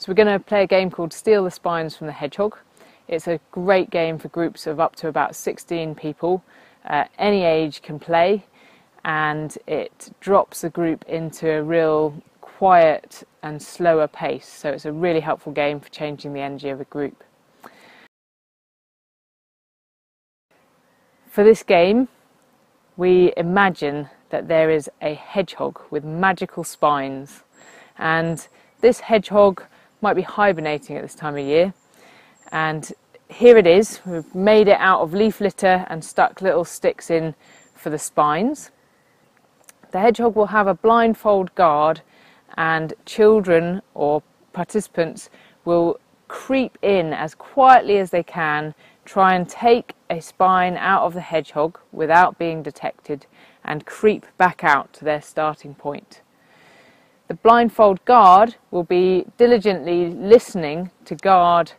So we're going to play a game called Steal the Spines from the Hedgehog. It's a great game for groups of up to about 16 people. Uh, any age can play and it drops the group into a real quiet and slower pace. So it's a really helpful game for changing the energy of a group. For this game, we imagine that there is a hedgehog with magical spines and this hedgehog might be hibernating at this time of year. And here it is. We've made it out of leaf litter and stuck little sticks in for the spines. The hedgehog will have a blindfold guard and children or participants will creep in as quietly as they can, try and take a spine out of the hedgehog without being detected and creep back out to their starting point. The blindfold guard will be diligently listening to guard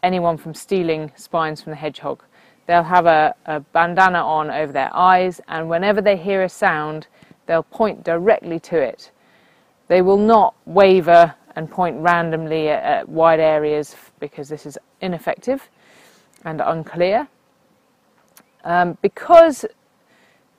anyone from stealing spines from the hedgehog. They'll have a, a, bandana on over their eyes, and whenever they hear a sound, they'll point directly to it. They will not waver and point randomly at, at wide areas because this is ineffective and unclear. Um, because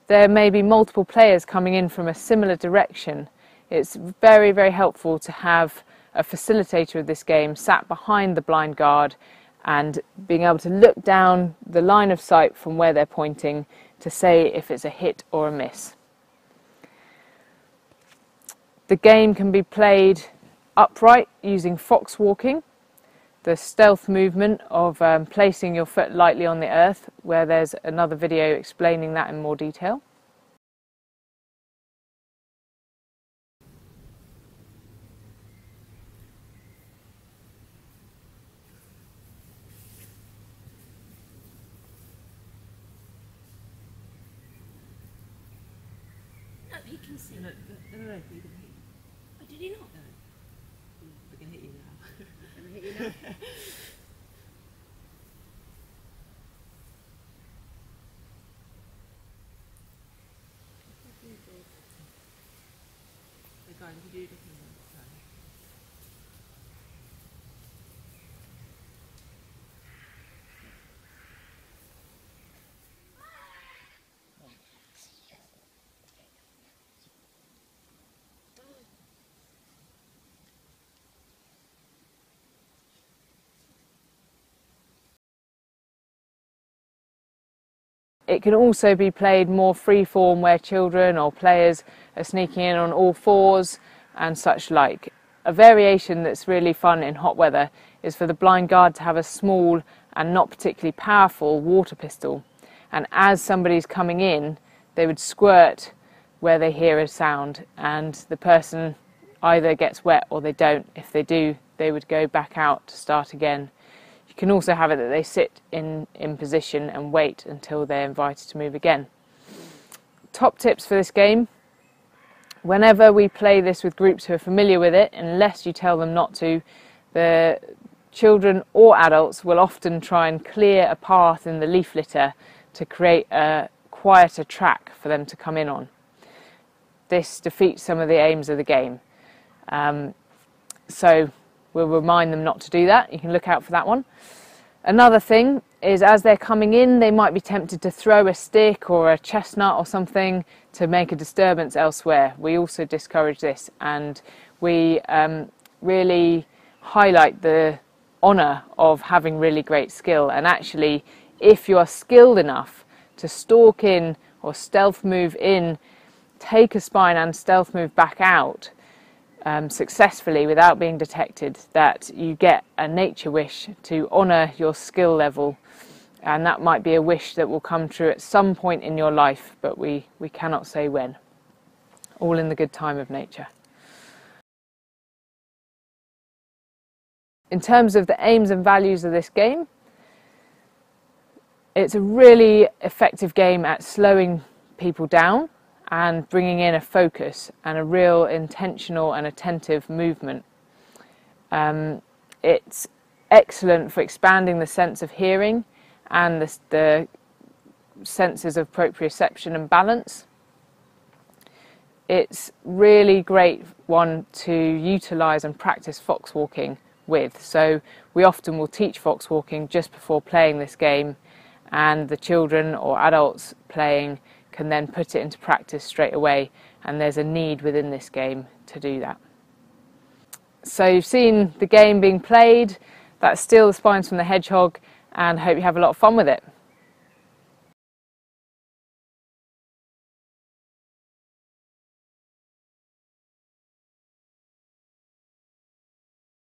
there may be multiple players coming in from a similar direction, it's very, very helpful to have a facilitator of this game sat behind the blind guard and being able to look down the line of sight from where they're pointing to say if it's a hit or a miss. The game can be played upright using fox walking, the stealth movement of um, placing your foot lightly on the earth, where there's another video explaining that in more detail. He can see. No, no, no, no, you can hit. Oh, did he not? No. We can hit you now. We Can I hit you now? The guy, you It can also be played more free-form where children or players are sneaking in on all fours and such like. A variation that's really fun in hot weather is for the blind guard to have a small and not particularly powerful water pistol. And as somebody's coming in, they would squirt where they hear a sound and the person either gets wet or they don't. If they do, they would go back out to start again. You can also have it that they sit in, in position and wait until they're invited to move again. Top tips for this game. Whenever we play this with groups who are familiar with it, unless you tell them not to, the children or adults will often try and clear a path in the leaf litter to create a quieter track for them to come in on. This defeats some of the aims of the game. Um, so We'll remind them not to do that. You can look out for that one. Another thing is as they're coming in, they might be tempted to throw a stick or a chestnut or something to make a disturbance elsewhere. We also discourage this and we um, really highlight the honour of having really great skill. And actually, if you are skilled enough to stalk in or stealth move in, take a spine and stealth move back out, um, successfully without being detected, that you get a nature wish to honour your skill level. And that might be a wish that will come true at some point in your life, but we, we cannot say when. All in the good time of nature. In terms of the aims and values of this game, it's a really effective game at slowing people down and bringing in a focus and a real intentional and attentive movement. Um, it's excellent for expanding the sense of hearing and the, the senses of proprioception and balance. it's really great one to utilise and practice fox walking with. So we often will teach fox walking just before playing this game and the children or adults playing can then put it into practice straight away and there's a need within this game to do that. So you've seen the game being played, that's Steal the Spines from the hedgehog and hope you have a lot of fun with it.